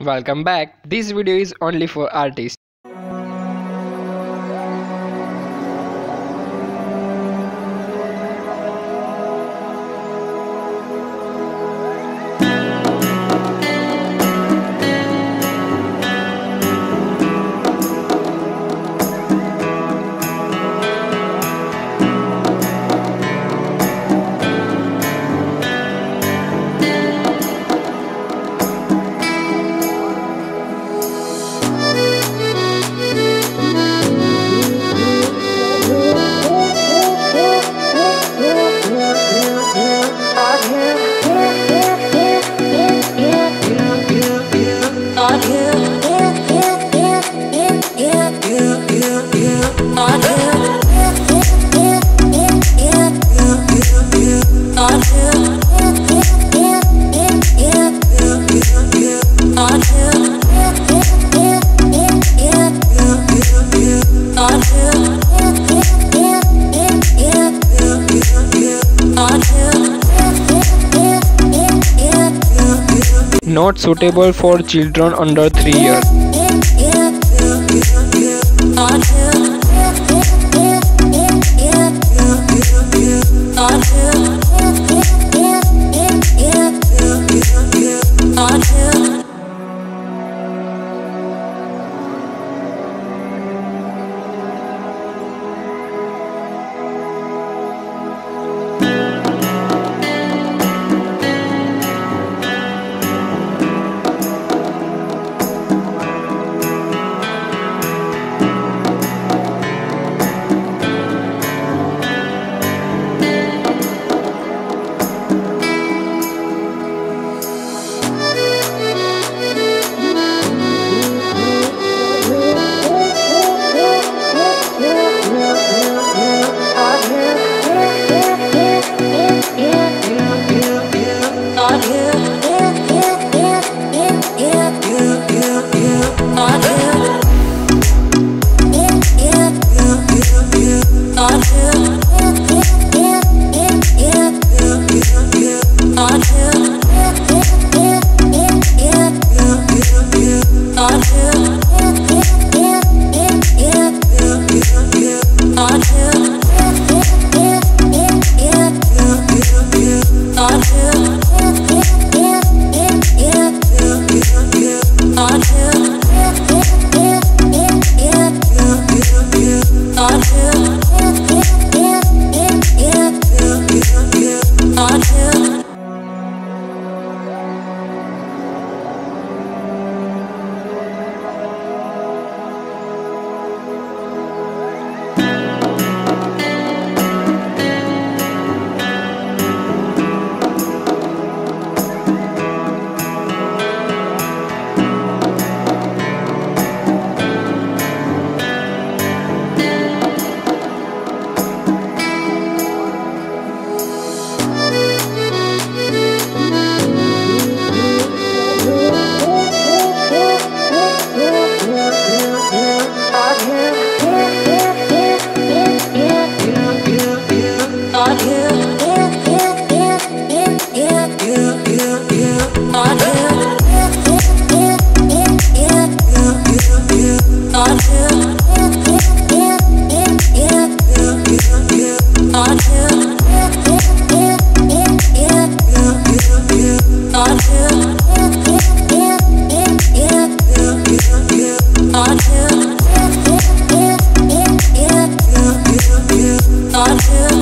Welcome back. This video is only for artists. Not suitable for children under 3 years. On